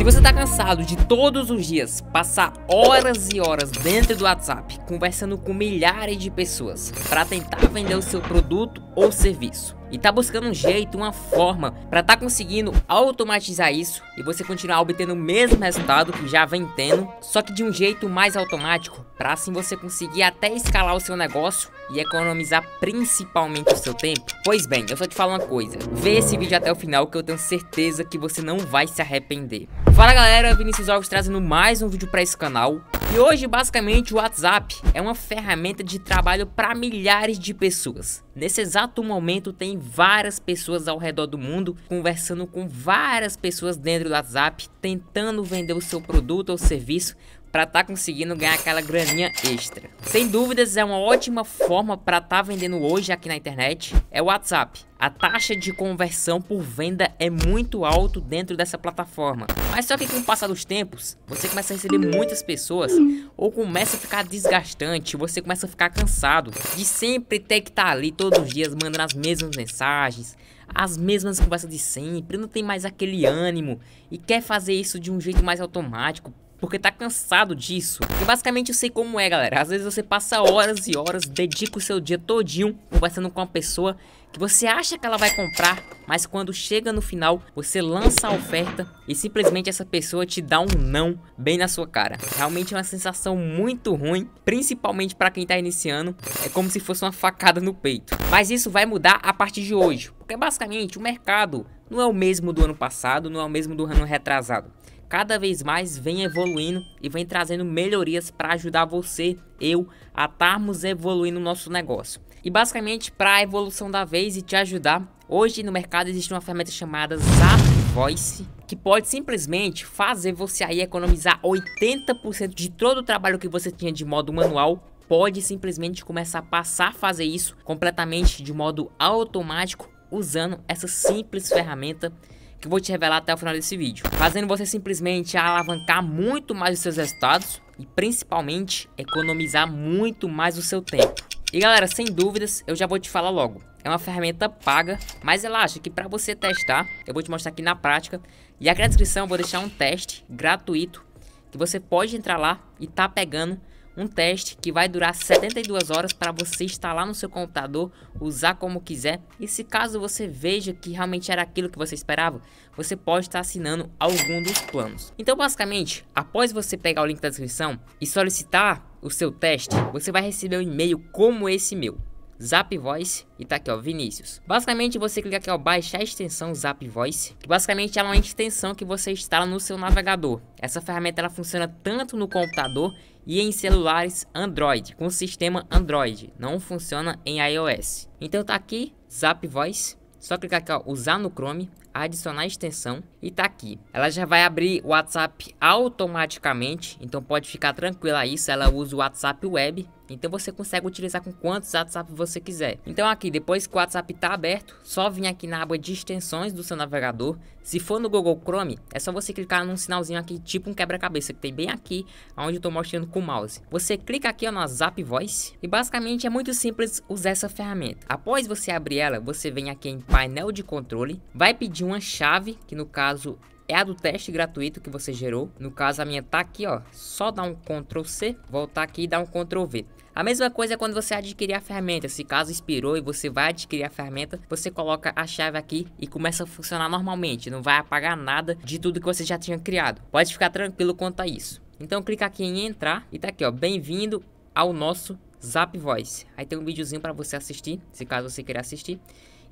Se você tá cansado de todos os dias passar horas e horas dentro do WhatsApp conversando com milhares de pessoas para tentar vender o seu produto ou serviço, e tá buscando um jeito, uma forma para tá conseguindo automatizar isso e você continuar obtendo o mesmo resultado que já vem tendo, só que de um jeito mais automático, para assim você conseguir até escalar o seu negócio e economizar principalmente o seu tempo? Pois bem, eu só te falo uma coisa, vê esse vídeo até o final que eu tenho certeza que você não vai se arrepender. Fala galera, Vinícius Alves trazendo mais um vídeo para esse canal. E hoje basicamente o WhatsApp é uma ferramenta de trabalho para milhares de pessoas. Nesse exato momento tem várias pessoas ao redor do mundo conversando com várias pessoas dentro do WhatsApp, tentando vender o seu produto ou serviço para estar tá conseguindo ganhar aquela graninha extra. Sem dúvidas é uma ótima forma para estar tá vendendo hoje aqui na internet é o WhatsApp. A taxa de conversão por venda é muito alto dentro dessa plataforma. Mas só que com o passar dos tempos, você começa a receber muitas pessoas ou começa a ficar desgastante, você começa a ficar cansado de sempre ter que estar tá ali todos os dias mandando as mesmas mensagens, as mesmas conversas de sempre, não tem mais aquele ânimo e quer fazer isso de um jeito mais automático, porque tá cansado disso. E basicamente eu sei como é, galera. Às vezes você passa horas e horas, dedica o seu dia todinho conversando com uma pessoa que você acha que ela vai comprar, mas quando chega no final, você lança a oferta e simplesmente essa pessoa te dá um não bem na sua cara. Realmente é uma sensação muito ruim, principalmente para quem tá iniciando, é como se fosse uma facada no peito. Mas isso vai mudar a partir de hoje, porque basicamente o mercado não é o mesmo do ano passado, não é o mesmo do ano retrasado cada vez mais vem evoluindo e vem trazendo melhorias para ajudar você, eu, a estarmos evoluindo o nosso negócio. E basicamente, para a evolução da vez e te ajudar, hoje no mercado existe uma ferramenta chamada Zap Voice, que pode simplesmente fazer você aí economizar 80% de todo o trabalho que você tinha de modo manual pode simplesmente começar a passar a fazer isso completamente de modo automático usando essa simples ferramenta que eu vou te revelar até o final desse vídeo, fazendo você simplesmente alavancar muito mais os seus resultados e principalmente economizar muito mais o seu tempo. E galera, sem dúvidas, eu já vou te falar logo. É uma ferramenta paga, mas ela acha que para você testar, eu vou te mostrar aqui na prática. E aqui na descrição eu vou deixar um teste gratuito que você pode entrar lá e tá pegando um teste que vai durar 72 horas para você instalar no seu computador, usar como quiser. E se caso você veja que realmente era aquilo que você esperava, você pode estar assinando algum dos planos. Então, basicamente, após você pegar o link da descrição e solicitar o seu teste, você vai receber um e-mail como esse meu. Zap Voice e tá aqui ó, Vinícius. Basicamente você clica aqui ó, baixar a extensão Zap Voice, que basicamente ela é uma extensão que você instala no seu navegador. Essa ferramenta ela funciona tanto no computador e em celulares Android, com sistema Android, não funciona em iOS. Então tá aqui Zap Voice, só clicar aqui ó, usar no Chrome, adicionar extensão e tá aqui. Ela já vai abrir o WhatsApp automaticamente, então pode ficar tranquila isso, ela usa o WhatsApp Web então você consegue utilizar com quantos WhatsApp você quiser. Então aqui, depois que o WhatsApp está aberto, só vir aqui na aba de extensões do seu navegador. Se for no Google Chrome, é só você clicar num sinalzinho aqui, tipo um quebra-cabeça, que tem bem aqui, onde eu estou mostrando com o mouse. Você clica aqui ó, na Zap Voice e basicamente é muito simples usar essa ferramenta. Após você abrir ela, você vem aqui em painel de controle, vai pedir uma chave, que no caso é a do teste gratuito que você gerou. No caso, a minha tá aqui, ó. Só dar um Ctrl C, voltar aqui e dar um Ctrl V. A mesma coisa é quando você adquirir a ferramenta. Se caso expirou e você vai adquirir a ferramenta, você coloca a chave aqui e começa a funcionar normalmente. Não vai apagar nada de tudo que você já tinha criado. Pode ficar tranquilo quanto a isso. Então clica aqui em entrar e tá aqui, ó. Bem-vindo ao nosso Zap Voice. Aí tem um videozinho para você assistir, se caso você queira assistir.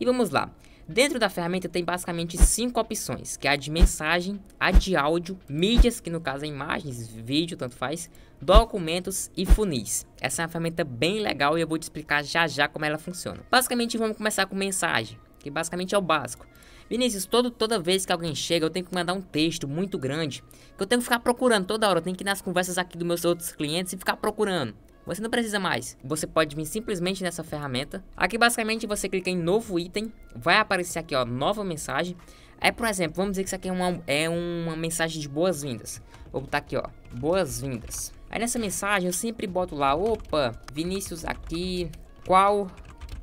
E vamos lá. Dentro da ferramenta tem basicamente cinco opções, que é a de mensagem, a de áudio, mídias, que no caso é imagens, vídeo, tanto faz, documentos e funis. Essa é uma ferramenta bem legal e eu vou te explicar já já como ela funciona. Basicamente vamos começar com mensagem, que basicamente é o básico. Vinícius, todo, toda vez que alguém chega, eu tenho que mandar um texto muito grande, que eu tenho que ficar procurando toda hora, eu tenho que ir nas conversas aqui dos meus outros clientes e ficar procurando. Você não precisa mais. Você pode vir simplesmente nessa ferramenta. Aqui basicamente você clica em novo item, vai aparecer aqui ó, nova mensagem. Aí, por exemplo, vamos dizer que isso aqui é uma, é uma mensagem de boas-vindas. Vou botar aqui, ó, boas-vindas. Aí nessa mensagem eu sempre boto lá, opa, Vinícius aqui, qual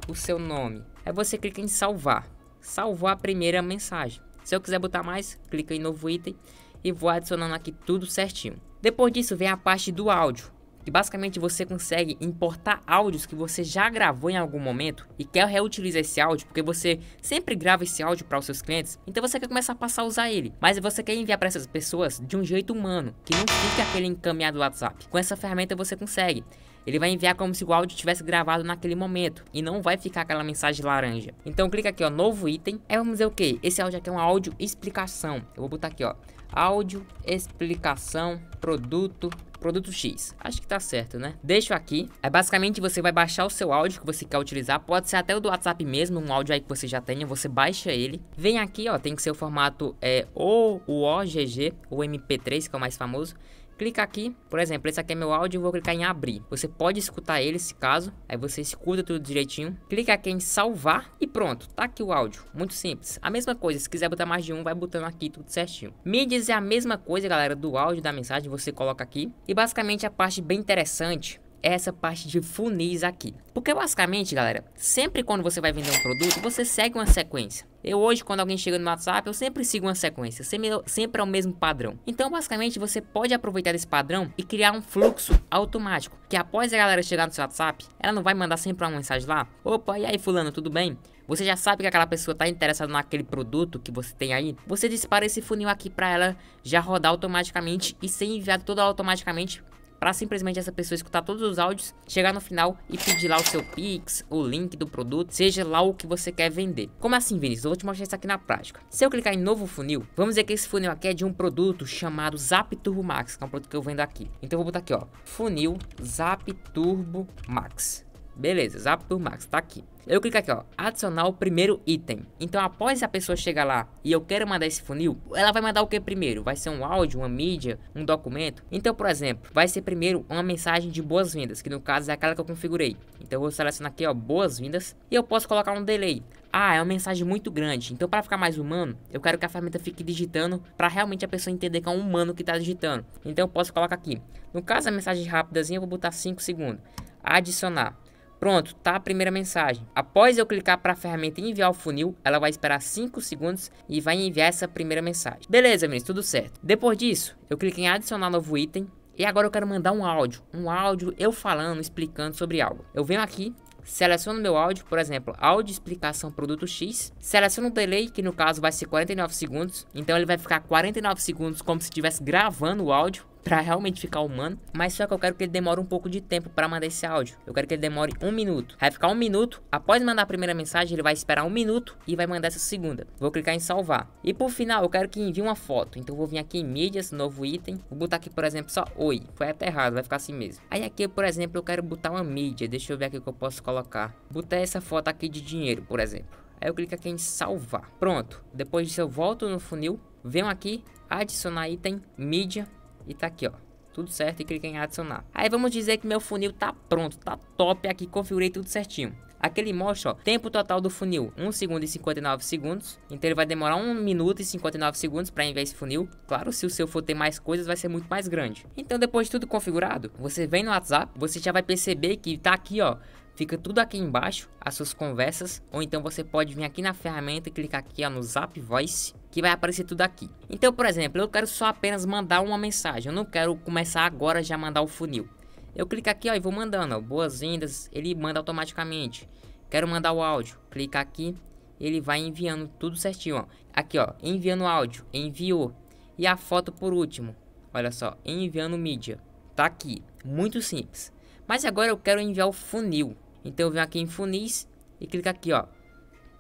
o seu nome? Aí você clica em salvar. Salvar a primeira mensagem. Se eu quiser botar mais, clica em novo item e vou adicionando aqui tudo certinho. Depois disso vem a parte do áudio que basicamente você consegue importar áudios que você já gravou em algum momento e quer reutilizar esse áudio, porque você sempre grava esse áudio para os seus clientes, então você quer começar a passar a usar ele, mas você quer enviar para essas pessoas de um jeito humano, que não fique aquele encaminhado WhatsApp. Com essa ferramenta você consegue. Ele vai enviar como se o áudio tivesse gravado naquele momento e não vai ficar aquela mensagem laranja. Então clica aqui ó, novo item. Aí vamos dizer o que? Esse áudio aqui é um áudio explicação. Eu vou botar aqui ó, áudio explicação produto produto X. Acho que tá certo, né? Deixo aqui. É basicamente você vai baixar o seu áudio que você quer utilizar. Pode ser até o do WhatsApp mesmo, um áudio aí que você já tenha. Você baixa ele. Vem aqui, ó. Tem que ser o formato é, ou o OGG ou MP3, que é o mais famoso. Clica aqui, por exemplo, esse aqui é meu áudio, vou clicar em abrir. Você pode escutar ele, se caso, aí você escuta tudo direitinho. Clica aqui em salvar e pronto, tá aqui o áudio. Muito simples. A mesma coisa, se quiser botar mais de um, vai botando aqui tudo certinho. Mídias é a mesma coisa, galera, do áudio da mensagem, você coloca aqui. E basicamente a parte bem interessante essa parte de funis aqui. Porque basicamente, galera, sempre quando você vai vender um produto, você segue uma sequência. Eu hoje, quando alguém chega no WhatsApp, eu sempre sigo uma sequência, sempre, sempre é o mesmo padrão. Então, basicamente, você pode aproveitar esse padrão e criar um fluxo automático. Que após a galera chegar no seu WhatsApp, ela não vai mandar sempre uma mensagem lá. Opa, e aí fulano, tudo bem? Você já sabe que aquela pessoa está interessada naquele produto que você tem aí. Você dispara esse funil aqui para ela já rodar automaticamente e ser enviado todo automaticamente para simplesmente essa pessoa escutar todos os áudios, chegar no final e pedir lá o seu Pix, o link do produto, seja lá o que você quer vender. Como assim, Vinícius? Eu vou te mostrar isso aqui na prática. Se eu clicar em novo funil, vamos dizer que esse funil aqui é de um produto chamado Zap Turbo Max, que é um produto que eu vendo aqui. Então eu vou botar aqui, ó, funil Zap Turbo Max. Beleza, Zap Turbo Max, tá aqui. Eu clico aqui, ó, adicionar o primeiro item. Então, após a pessoa chegar lá e eu quero mandar esse funil, ela vai mandar o que primeiro? Vai ser um áudio, uma mídia, um documento? Então, por exemplo, vai ser primeiro uma mensagem de boas-vindas, que no caso é aquela que eu configurei. Então, eu vou selecionar aqui, ó, boas-vindas e eu posso colocar um delay. Ah, é uma mensagem muito grande. Então, para ficar mais humano, eu quero que a ferramenta fique digitando para realmente a pessoa entender que é um humano que está digitando. Então, eu posso colocar aqui. No caso, a mensagem rápidazinha, eu vou botar 5 segundos. Adicionar. Pronto, tá a primeira mensagem. Após eu clicar para a ferramenta enviar o funil, ela vai esperar 5 segundos e vai enviar essa primeira mensagem. Beleza, meninos, tudo certo. Depois disso, eu clico em adicionar novo item e agora eu quero mandar um áudio. Um áudio eu falando, explicando sobre algo. Eu venho aqui, seleciono meu áudio, por exemplo, áudio explicação produto X, seleciono o delay, que no caso vai ser 49 segundos, então ele vai ficar 49 segundos como se estivesse gravando o áudio para realmente ficar humano, mas só que eu quero que ele demore um pouco de tempo para mandar esse áudio. Eu quero que ele demore um minuto. Vai ficar um minuto. Após mandar a primeira mensagem, ele vai esperar um minuto e vai mandar essa segunda. Vou clicar em salvar. E por final, eu quero que envie uma foto. Então vou vir aqui em mídias, novo item. Vou botar aqui, por exemplo, só oi. Foi até errado, vai ficar assim mesmo. Aí aqui, por exemplo, eu quero botar uma mídia. Deixa eu ver aqui o que eu posso colocar. Botar essa foto aqui de dinheiro, por exemplo. Aí eu clico aqui em salvar. Pronto. Depois disso eu volto no funil. Venho aqui, adicionar item, mídia e tá aqui, ó. Tudo certo e clica em adicionar. Aí vamos dizer que meu funil tá pronto, tá top aqui, configurei tudo certinho. Aqui ele mostra, ó, tempo total do funil, 1 segundo e 59 segundos. Então ele vai demorar 1 minuto e 59 segundos para enviar esse funil. Claro, se o seu for ter mais coisas, vai ser muito mais grande. Então depois de tudo configurado, você vem no WhatsApp, você já vai perceber que tá aqui, ó, Fica tudo aqui embaixo, as suas conversas, ou então você pode vir aqui na ferramenta e clicar aqui ó, no Zap Voice, que vai aparecer tudo aqui. Então, por exemplo, eu quero só apenas mandar uma mensagem, eu não quero começar agora já mandar o funil. Eu clico aqui ó, e vou mandando, boas-vindas, ele manda automaticamente. Quero mandar o áudio, clica aqui, ele vai enviando tudo certinho, ó. Aqui ó, enviando áudio, enviou. E a foto por último, olha só, enviando mídia. Tá aqui, muito simples. Mas agora eu quero enviar o funil. Então eu venho aqui em funis e clico aqui, ó,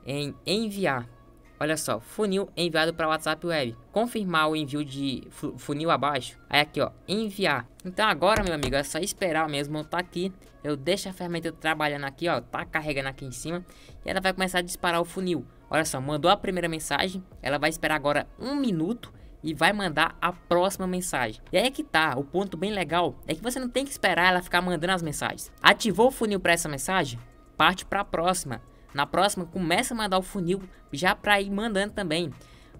em enviar. Olha só, funil enviado para WhatsApp Web. Confirmar o envio de funil abaixo. Aí aqui, ó, enviar. Então agora, meu amigo, é só esperar mesmo. Tá aqui. Eu deixo a ferramenta trabalhando aqui, ó. Tá carregando aqui em cima. E ela vai começar a disparar o funil. Olha só, mandou a primeira mensagem. Ela vai esperar agora um minuto e vai mandar a próxima mensagem. E aí é que tá, o ponto bem legal é que você não tem que esperar ela ficar mandando as mensagens. Ativou o funil para essa mensagem? Parte para a próxima. Na próxima, começa a mandar o funil já para ir mandando também.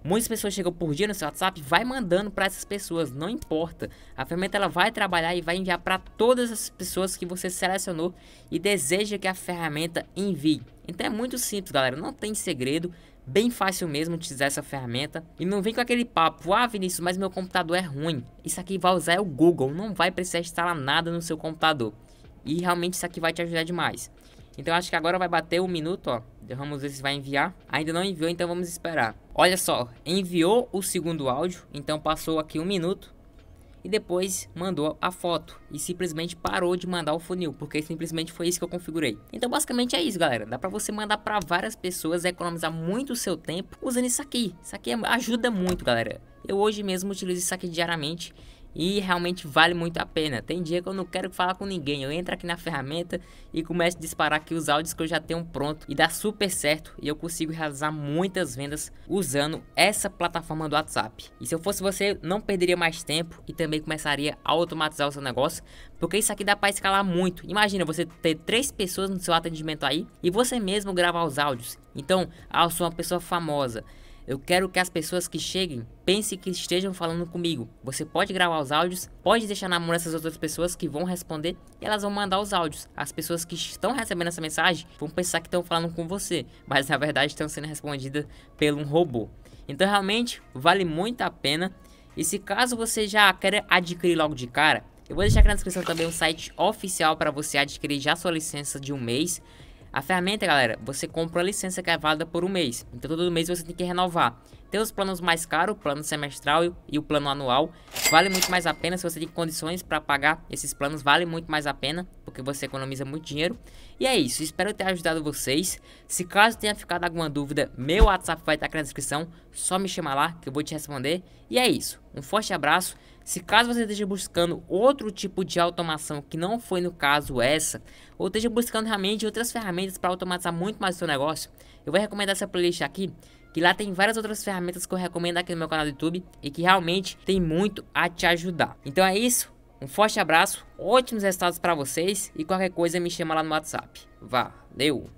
Muitas pessoas chegam por dia no seu WhatsApp, vai mandando para essas pessoas, não importa. A ferramenta ela vai trabalhar e vai enviar para todas as pessoas que você selecionou e deseja que a ferramenta envie. Então é muito simples, galera, não tem segredo. bem fácil mesmo utilizar essa ferramenta. E não vem com aquele papo, ah Vinícius, mas meu computador é ruim. Isso aqui vai usar é o Google, não vai precisar instalar nada no seu computador. E realmente isso aqui vai te ajudar demais. Então acho que agora vai bater um minuto, ó. Vamos ver se vai enviar. Ainda não enviou, então vamos esperar. Olha só, enviou o segundo áudio, então passou aqui um minuto e depois mandou a foto e simplesmente parou de mandar o funil, porque simplesmente foi isso que eu configurei. Então basicamente é isso, galera. Dá para você mandar para várias pessoas economizar muito o seu tempo usando isso aqui. Isso aqui ajuda muito, galera. Eu hoje mesmo utilizo isso aqui diariamente e realmente vale muito a pena. Tem dia que eu não quero falar com ninguém, eu entro aqui na ferramenta e começo a disparar aqui os áudios que eu já tenho pronto e dá super certo e eu consigo realizar muitas vendas usando essa plataforma do WhatsApp. E se eu fosse você, não perderia mais tempo e também começaria a automatizar o seu negócio, porque isso aqui dá para escalar muito. Imagina você ter três pessoas no seu atendimento aí e você mesmo gravar os áudios. Então, ah, eu sou uma pessoa famosa. Eu quero que as pessoas que cheguem pensem que estejam falando comigo. Você pode gravar os áudios, pode deixar na mão dessas outras pessoas que vão responder e elas vão mandar os áudios. As pessoas que estão recebendo essa mensagem vão pensar que estão falando com você, mas na verdade estão sendo respondidas por um robô. Então realmente vale muito a pena. E se caso você já quer adquirir logo de cara, eu vou deixar aqui na descrição também o site oficial para você adquirir já sua licença de um mês. A ferramenta, galera, você compra a licença que é válida por um mês. Então todo mês você tem que renovar. Tem os planos mais caros, o plano semestral e o plano anual. Vale muito mais a pena se você tem condições para pagar esses planos, vale muito mais a pena, porque você economiza muito dinheiro. E é isso, espero ter ajudado vocês. Se caso tenha ficado alguma dúvida, meu WhatsApp vai estar aqui na descrição, só me chamar lá que eu vou te responder. E é isso, um forte abraço. Se caso você esteja buscando outro tipo de automação que não foi no caso essa, ou esteja buscando realmente outras ferramentas para automatizar muito mais o seu negócio, eu vou recomendar essa playlist aqui, que lá tem várias outras ferramentas que eu recomendo aqui no meu canal do YouTube e que realmente tem muito a te ajudar. Então é isso, um forte abraço, ótimos resultados para vocês e qualquer coisa me chama lá no WhatsApp. Valeu!